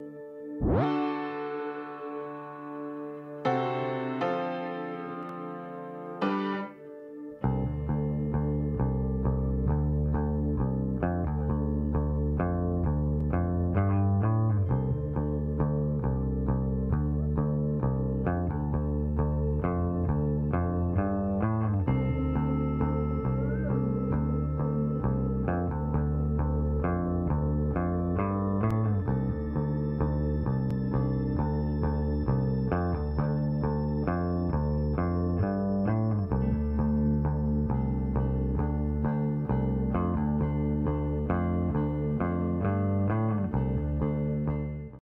What?